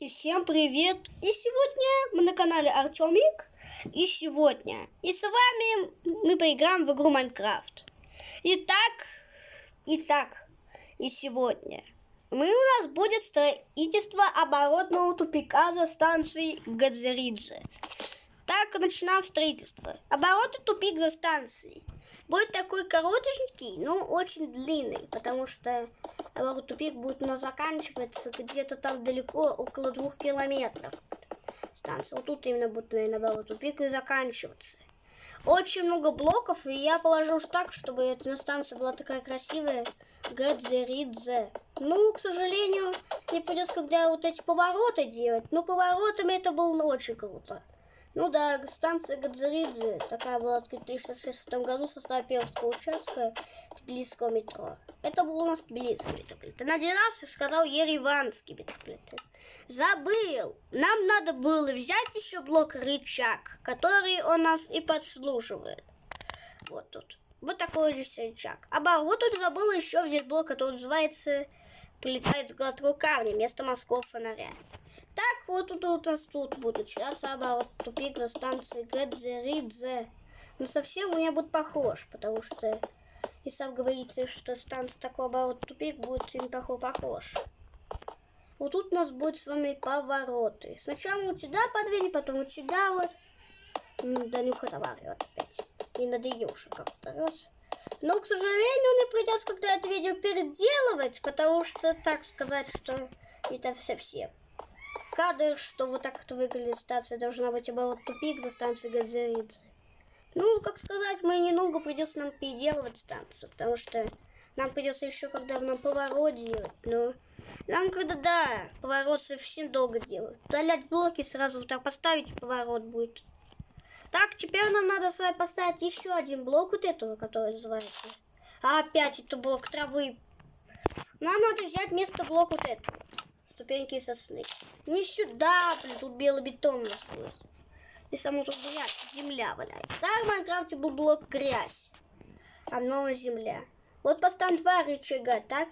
И всем привет! И сегодня мы на канале Артемик. И сегодня и с вами мы поиграем в игру Майнкрафт. Итак, итак, и сегодня мы у нас будет строительство оборотного тупика за станцией Гадзеридзе. Так, начинаем строительство. Оборотный тупик за станцией. Будет такой коротенький, но очень длинный, потому что оборот тупик будет у нас заканчиваться где-то там далеко, около двух километров. Станция. Вот тут именно будет, наверное, оборот тупик и заканчиваться. Очень много блоков, и я положил так, чтобы эта станция была такая красивая. Гадзеридзе. Ну, к сожалению, не придется, когда вот эти повороты делать. Но поворотами это было очень круто. Ну да, станция Гадзеридзе такая была в 1906 году в составе первого участка Тбилисского метро. Это был у нас Тбилисский метрополитен. Один раз сказал Ереванский метрополитен. Забыл! Нам надо было взять еще блок рычаг, который у нас и подслуживает. Вот тут. Вот такой же рычаг. А вот тут забыл еще взять блок, который называется «Полетает с гладкого камня» вместо морского фонаря. Так, вот тут у нас тут будет начинаться оборот тупик за станцией Гэдзе, Ридзе. Но совсем у меня будет похож, потому что и сам говорится, что станция такой оборот тупик будет им такой похож. Вот тут у нас будет с вами повороты. Сначала вот сюда подвинем, потом вот сюда вот. Данюха товар вот опять. И надоел уже как-то раз. Но, к сожалению, мне придется когда это видео переделывать, потому что, так сказать, что это совсем кадр, что вот так вот выглядит станция. Должна быть оборот тупик за станцией Гадзеридзе. Ну, как сказать, мы немного придется нам переделывать станцию, потому что нам придется еще когда нам поворот делать, но нам когда, да, поворот совсем долго делать. Удалять блоки сразу вот так поставить, поворот будет. Так, теперь нам надо с вами поставить еще один блок вот этого, который называется. А опять это блок травы. Нам надо взять вместо блока вот этого ступеньки сосны. Не сюда, блин, тут белый бетон у нас будет. И само тут грязь, земля валяется. В в Майнкрафте был блок грязь, а новая земля. Вот поставим два рычага, так?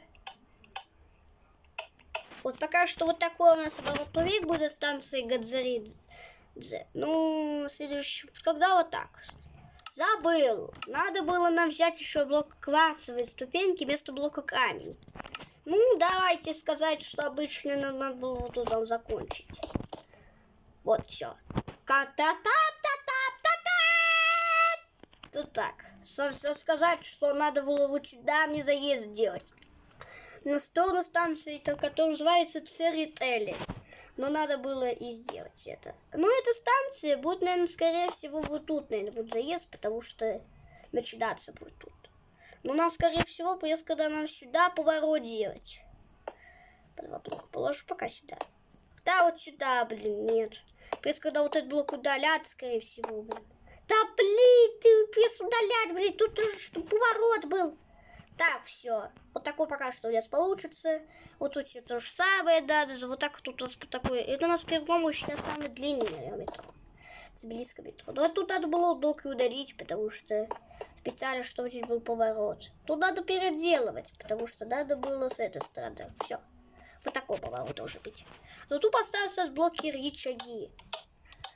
Вот пока что вот такой у нас оборотовик будет станции Гадзаридзе. Ну, следующий, когда вот так. Забыл. Надо было нам взять еще блок кварцевой ступеньки вместо блока камень. Ну, давайте сказать, что обычно нам надо было туда закончить. Вот все. Тут так. Все сказать, что надо было вот сюда мне заезд делать. На сторону станции, которая называется Церители. Но надо было и сделать это. Но эта станция будет, наверное, скорее всего, вот тут, наверное, будет заезд, потому что начинаться будет тут. Но нам, скорее всего, придется, когда нам сюда поворот делать. Положу пока сюда. Да, вот сюда, блин, нет. Придется, когда вот этот блок удалят, скорее всего, блин. Да, блин, ты придется удалять, блин, тут тоже, чтобы поворот был. Так, все. Вот такой пока что у нас получится. Вот тут все то же самое, да, даже вот так тут у нас такой. Это у нас по-моему сейчас самый длинный, наверное, метро. Тбилисское метро. Но тут надо было док и ударить, потому что специально, чтобы здесь был поворот. Тут надо переделывать, потому что надо было с этой стороны. Все. Вот такой поворот должен быть. Но тут поставятся блоки рычаги,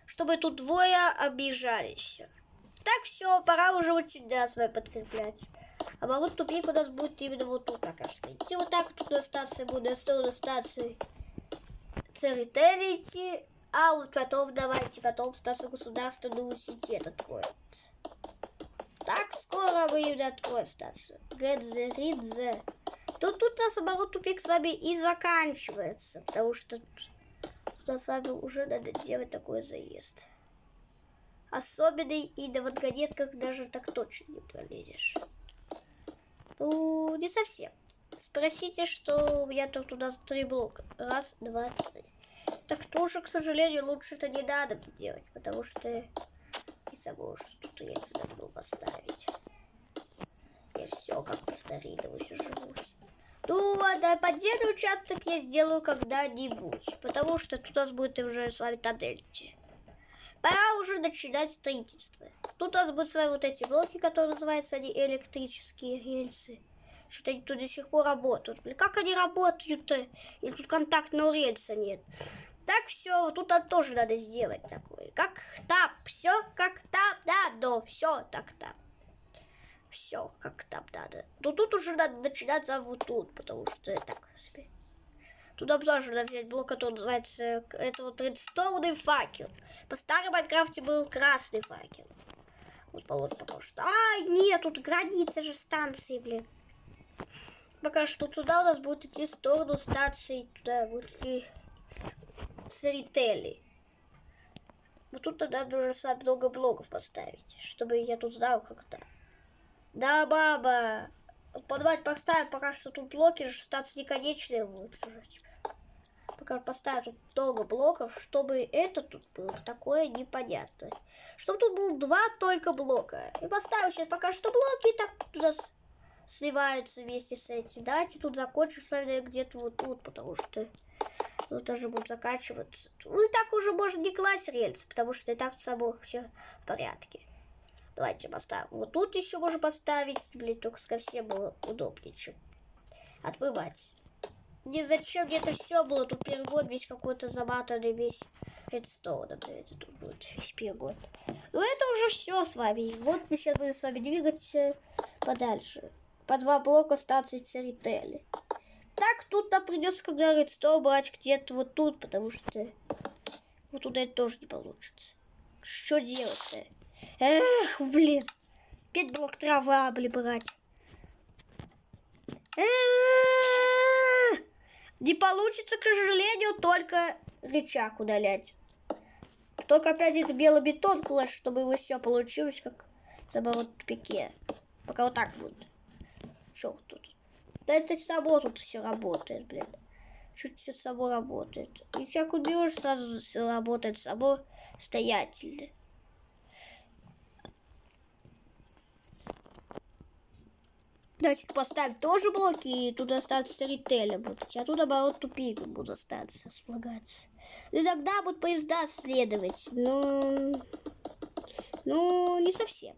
чтобы тут двое обижались. Так, все, пора уже вот сюда свой подкреплять. А вот тупик у нас будет именно вот тут, так сказать. И вот так вот у нас станция будет, сторону станции Церитерити, а вот потом давайте, потом станцию государственный университет откроется. Так скоро мы именно откроем станцию. Гэдзеридзе. Тут, тут у нас оборот тупик с вами и заканчивается, потому что тут у нас с вами уже надо делать такой заезд. Особенный и до вагонетках даже так точно не пролезешь. Ну, не совсем. Спросите, что у меня тут туда три блока. Раз, два, три. Так тоже, к сожалению, лучше это не надо делать, потому что и забыл, что тут рельсы надо было поставить. Я все как по старинному все живусь. Ну, ладно, подземный участок я сделаю когда-нибудь, потому что тут у нас будет уже с вами тоннельти. Пора уже начинать строительство. Тут у нас будут с вами вот эти блоки, которые называются они электрические рельсы. Что-то они тут до сих пор работают. Блин, как они работают-то? И тут контактного рельса нет. Так, все, вот тут тоже надо сделать такое. Как там, все как там надо, все так там. Все как там надо. Но тут уже надо начинаться вот тут, потому что так себе. Туда тоже надо взять блок, который называется, это вот редстоунный факел. По старому Майнкрафте был красный факел. Вот положим, потому что... Ай, нет, тут граница же станции, блин. Пока что сюда у нас будет идти в сторону станции, туда будет идти церетели. Вот тут тогда нужно с вами много блоков поставить, чтобы я тут знал как-то. Да, баба! Подавать поставим, пока что тут блоки же станции неконечные будут уже теперь. Пока поставим тут много блоков, чтобы это тут было такое непонятное. Чтобы тут было два только блока. И поставим сейчас пока что блоки, и так туда сливаются вместе с этим. Давайте тут закончим с вами где-то вот тут, потому что ну, тоже будет заканчиваться. Ну, и так уже можно не класть рельсы, потому что и так само все в порядке. Давайте поставим. Вот тут еще можно поставить. Блин, только совсем было удобнее, чем отбывать. Не зачем мне это все было. Тут первый год весь какой-то заматанный, весь редстоун. Это тут будет весь первый год. Ну, это уже все с вами. Вот мы сейчас будем с вами двигаться подальше. По два блока станции Церетели. Так, тут-то придется, как говорится, брать где-то вот тут, потому что вот туда это тоже не получится. Что делать-то? Эх, блин. Опять блок трава, блин, брать. Не получится, к сожалению, только рычаг удалять. Только опять это белый бетон класть, чтобы его все получилось, как наоборот пике. Пока вот так будет. Что тут? Да это само тут все работает, блин. Чуть все само работает. И человек убьешь, сразу все работает само стоятельно. Значит, поставить тоже блоки, и туда остаться сторителя будут. А тут, наоборот, тупик буду остаться, слагаться. И тогда будут поезда следовать, но... Ну, не совсем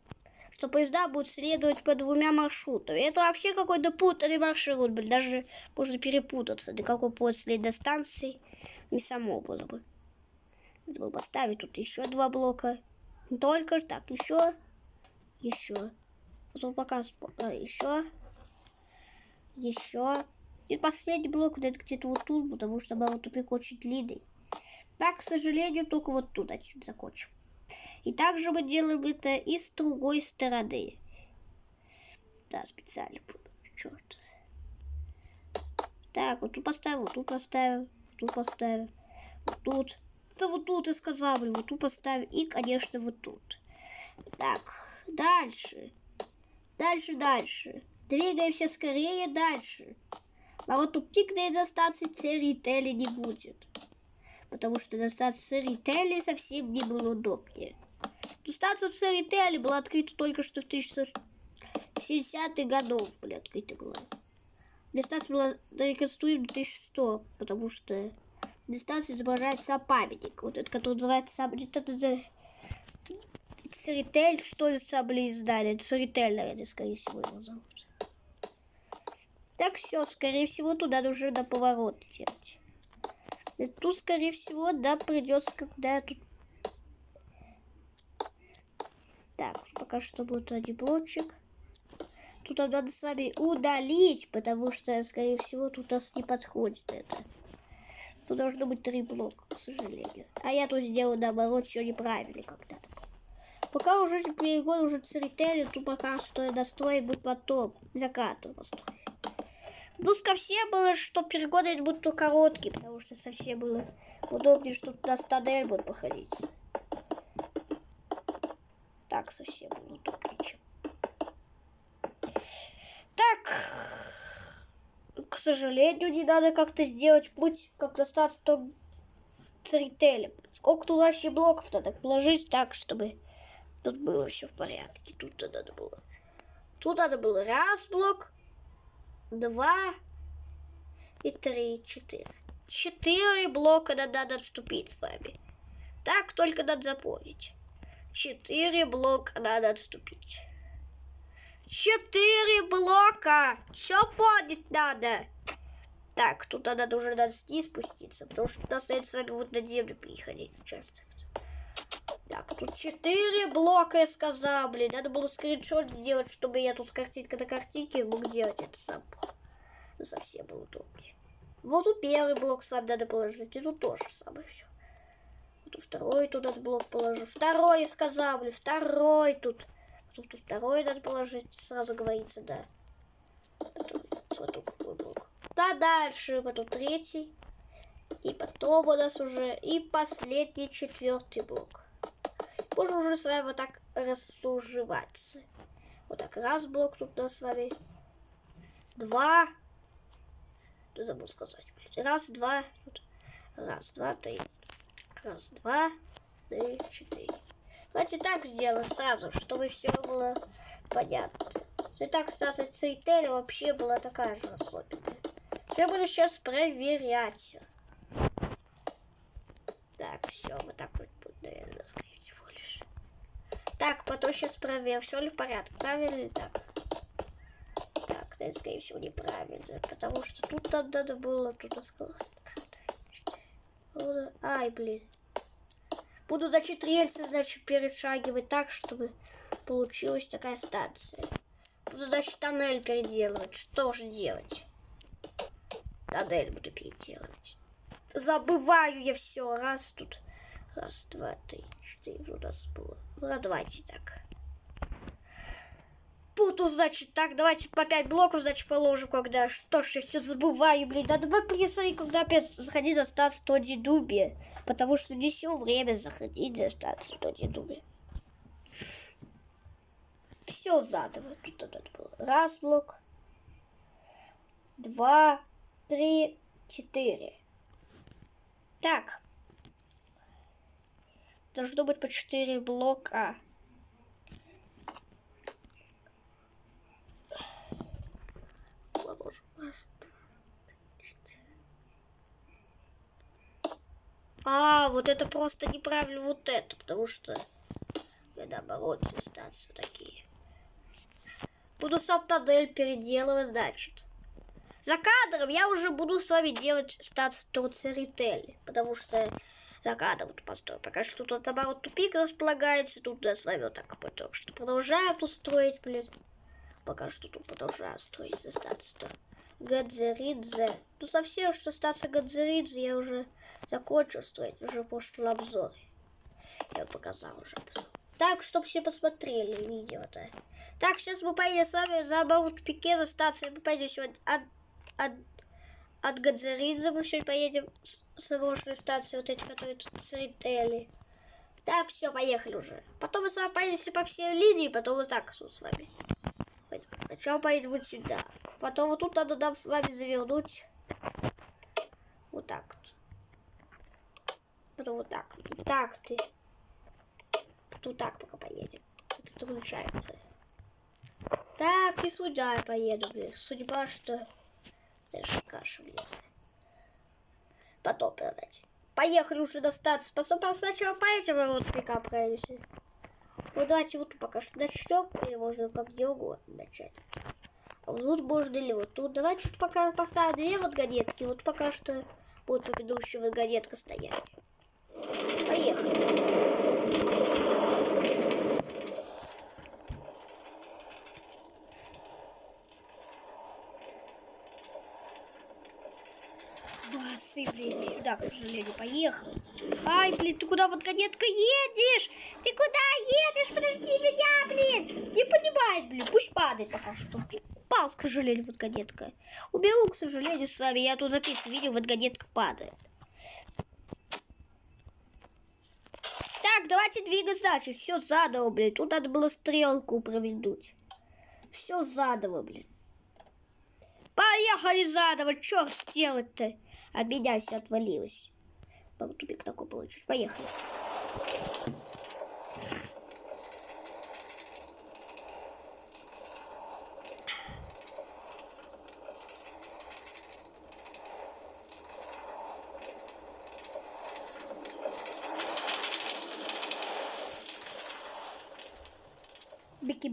что поезда будут следовать по двумя маршрутам. Это вообще какой-то путанный маршрут, блин, даже можно перепутаться, до какой поезд следует до станции, не само было бы. Надо было поставить тут еще два блока. Только ж так, еще, еще. Потом пока еще, еще. И последний блок вот это где-то вот тут, потому что был тупик очень длинный. Так, к сожалению, только вот тут отсюда закончим. И также мы делаем это и с другой стороны. Да, специально буду. Черт. Так, вот тут поставил, вот тут поставил, вот тут поставил, вот тут. Да вот тут и сказал, вот тут поставил. И, конечно, вот тут. Так, дальше. Дальше, дальше. Двигаемся скорее дальше. А вот тупик на этой станции Церители не будет потому что достаться Рителли совсем не было удобнее. В Рителли была открыта только что в 1970-х годов, были открыта была. Дистанция была реконструирована в 2100, потому что дистанция изображает сам памятник. Вот этот, который называется сам... Это, это, Церитель, что ли, сам издали? Церитель, наверное, скорее всего, его зовут. Так, все, скорее всего, туда нужно на поворот делать. И тут, скорее всего, да, придется, когда я тут... Так, пока что будет один блочек. Тут надо с вами удалить, потому что, скорее всего, тут нас не подходит это. Тут должно быть три блока, к сожалению. А я тут сделал, наоборот, все неправильно когда-то. Пока уже перегон уже церетели, тут пока что достроить будет потом. Закатом построить. Плюс ко всем было, что перегоды будут короткие, потому что совсем было удобнее, что туда стадель будет походить. Так совсем удобнее, чем. Так, к сожалению, не надо как-то сделать путь, как достаться до церетели. Сколько тут вообще блоков надо положить так, чтобы тут было все в порядке. Тут надо было. Тут надо было раз блок, два и три, четыре. Четыре блока надо отступить с вами. Так только надо запомнить. Четыре блока надо отступить. Четыре блока! Все помнить надо. Так, тут надо уже на вниз спуститься, потому что тут остается с вами вот на землю переходить участок. Так, тут четыре блока, я сказал, блин. Надо было скриншот сделать, чтобы я тут с картинкой на картинке мог делать это сам. Совсем было удобнее. Вот тут первый блок с вами надо положить, и тут тоже самое все. Второй тут надо блок положить. Второй, сказал, блин, второй тут. Тут второй надо положить, сразу говорится, да. Потом, вот какой блок. Да, дальше, потом третий. И потом у нас уже и последний четвертый блок. Можно уже с вами вот так рассуживаться. Вот так, раз блок тут у нас с вами. Два. Ну, забыл сказать. Раз, два. Тут. Раз, два, три. Раз, два, три, четыре. Давайте так сделаем сразу, чтобы все было понятно. И так, кстати, цейтеля вообще была такая же особенная. Я буду сейчас проверять. Так, все, вот так вот будет, наверное, всего лишь. Так, потом сейчас проверим, все ли в порядке. Правильно ли так? Так, это, скорее всего, неправильно. Потому что тут надо было, тут осталось. Ай, блин. Буду, значит, рельсы, значит, перешагивать так, чтобы получилась такая станция. Буду, значит, тоннель переделывать. Что же делать? Тоннель буду переделывать. Забываю я все. Раз тут. Раз, два, три, четыре у нас было. Ну, давайте так. Буду, значит, так, давайте по 5 блоков, значит, положу, когда... Что ж, я все забываю, блин. Надо бы присмотреть, когда опять заходить за статус Тоди Дуби. Потому что не все время заходить за статус Тоди Дуби. Все заново. Тут надо было. Раз блок. Два. Три. Четыре. Так. Должно быть по 4 блока. А, вот это просто неправильно вот это, потому что я наоборот станции такие. Буду сам тоннель переделывать, значит. За кадром я уже буду с вами делать статс Турцеритель, потому что за кадром вот построю. Пока что тут наоборот тупик располагается, тут я с вами вот так потому что продолжаем тут строить, блин. Пока что тут продолжаю строить за статс Гадзеридзе. Ну совсем, что статься Гадзеридзе я уже закончил строить, уже прошлый обзор. Я показал уже обзор. Так, чтобы все посмотрели видео-то. Так, сейчас мы поедем с вами за Баут Пике за станцией. Мы поедем сегодня от, от, от Гадзеридзе. Мы сегодня поедем с заброшенной станции, вот эти, которые тут цветели. Так, все, поехали уже. Потом мы с вами поедем по всей линии, потом вот так с вами. Сначала поедем вот сюда. Потом вот тут надо нам с вами завернуть. Вот так вот. Потом вот так. Так ты. Тут так пока поедем. Это получается. Так, и сюда я поеду, блин. Судьба, что... Даже каша влез. Потом давайте. Поехали уже до статуса. Потом сначала поедем, а вот пика проедем. Вот давайте вот пока что начнем, или можно как где угодно начать. А вот тут можно или вот тут. Давайте тут пока поставим две вагонетки. Вот пока что будет предыдущая вагонетка стоять. Поехали. Басы, блин, сюда, к сожалению, поехал. Ай, блин, ты куда вагонетка едешь? Ты куда едешь? Подожди меня, блин. Не понимает, блин, пусть падает пока что. Упал, к сожалению, вагонетка. Уберу, к сожалению, с вами. Я тут записываю видео, вагонетка падает. Двигаться дальше. Все заново, блин. Тут надо было стрелку проведуть. Все заново, блин. Поехали заново. Что сделать-то? От меня все отвалилось. Тупик такой получился. Поехали.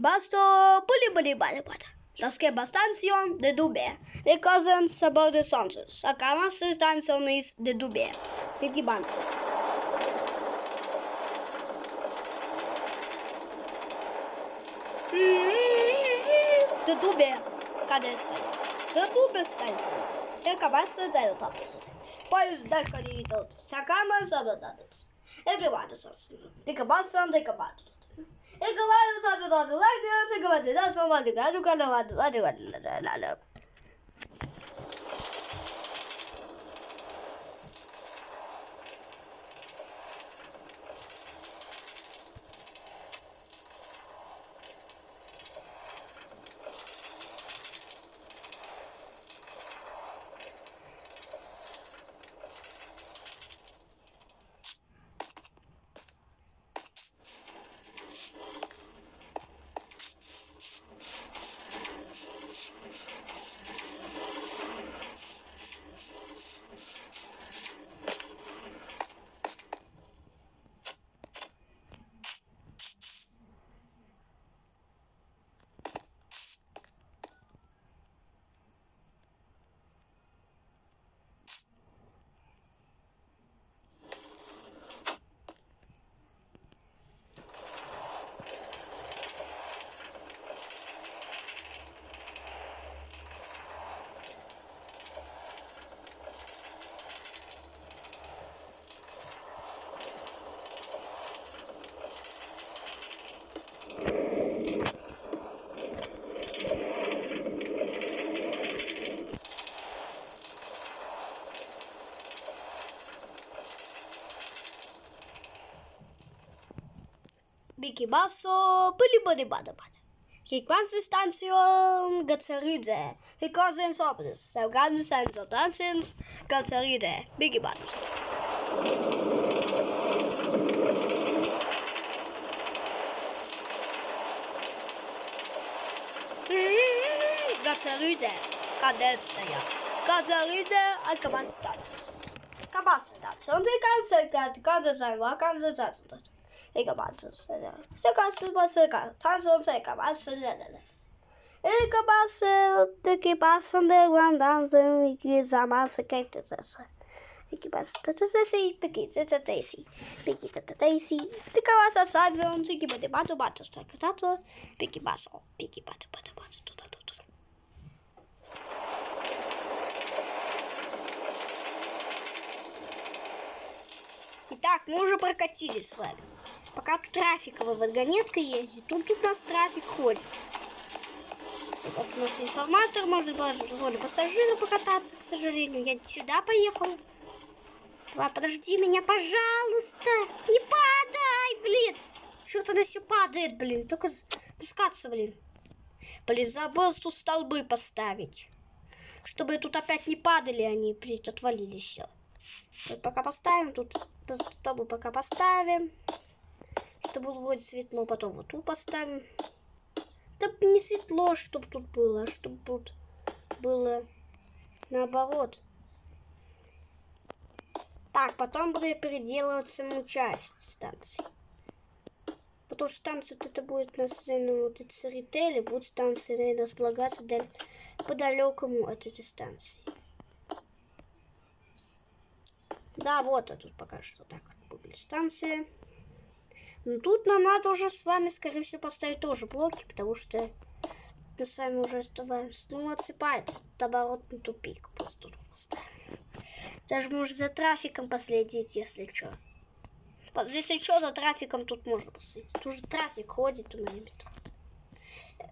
Buster, Bully Bully Bada Bada. Das Station de Dubé. The cousins about the sonsons. A cama station is de Dubé. Ricky Bandits. De Dubé. Cadê esse The Dubé Stations. The cabaças da Europa. Pois da querido. Se a cama sobre dados. Ricky Bandits. The cabaças, the cabaças. एक बार दूसरा दूसरा लाइक दिया उसके बाद दस नंबर दिखा चुका नवा दूसरा Кикибасо, полибоди бада бада. Kiekwansu stansion gatsaride. Hikosens opus. Sauganus and sotansens gatsaride. Biggie bad. Kataride, kadettejä. Kataride, aika vastaat. Kapasitaat. Se on se kansa, että kansa sai vaan kansa sattunut. 那个吧，就是这个是不是个？他说这个吧是人的。一个吧是这个吧是的广大人一个啥嘛是给的这是。一个吧是这这这是这个这这这是，这个这这这是，这个吧是啥子？这个吧的吧就吧就这个啥子？这个吧是，这个吧就吧就吧就这这这这。Итак, мы уже прокатились с вами. Пока тут трафиковая вагонетка ездит, тут, тут у нас трафик ходит. Вот у нас информатор может воля пассажира покататься, к сожалению. Я сюда поехал. Давай, подожди меня, пожалуйста. Не падай, блин. Что-то на все падает, блин. Только спускаться, блин. Блин, забыл тут столбы поставить. Чтобы тут опять не падали они, блин, отвалились все. пока поставим тут. Столбы пока поставим чтобы вроде светло, потом вот тут поставим. Да не светло, чтобы тут было, а чтобы тут было наоборот. Так, потом буду переделывать саму часть станции. Потому что станция это будет на ну, вот эти царители, будет станция наверное, располагаться по далекому от этой станции. Да, вот, а тут пока что так вот были станции. Но ну, тут нам надо уже с вами, скорее всего, поставить тоже блоки, потому что мы с вами уже оставаемся. Ну, отсыпается. Это оборотный тупик. Просто тут поставим. Даже можно за трафиком последить, если что. Если что, за трафиком тут можно последить. Тут же трафик ходит у меня метро.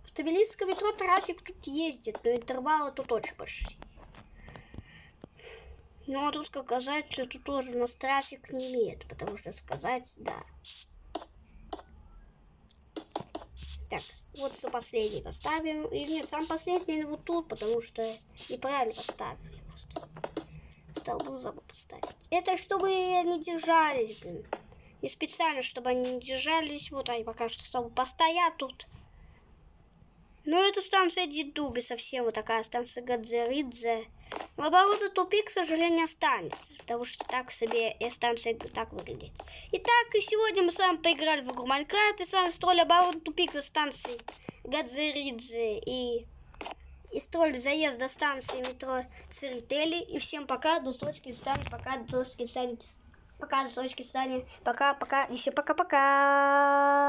В Тбилисском метро трафик тут ездит, но интервалы тут очень большие. Ну, а тут сказать, что тут тоже у нас трафик не имеет, потому что сказать, да. Так, вот все последний поставим. И нет, сам последний вот тут, потому что неправильно поставили просто. Столбы забыл поставить. Это чтобы они держались, блин. И специально, чтобы они не держались. Вот они пока что столбы постоят тут. Но это станция Дидуби совсем вот такая станция Гадзеридзе. Наоборот, тупик, к сожалению, останется, потому что так себе и станция так выглядит. Итак, и сегодня мы с вами поиграли в игру Майнкрафт и с вами строили оборот тупик за станцией Гадзеридзе и и строили заезд до станции метро Церетели. И всем пока, до встречи в стане, пока, до встречи в стане, пока, до встречи в стане, пока, пока, еще пока-пока.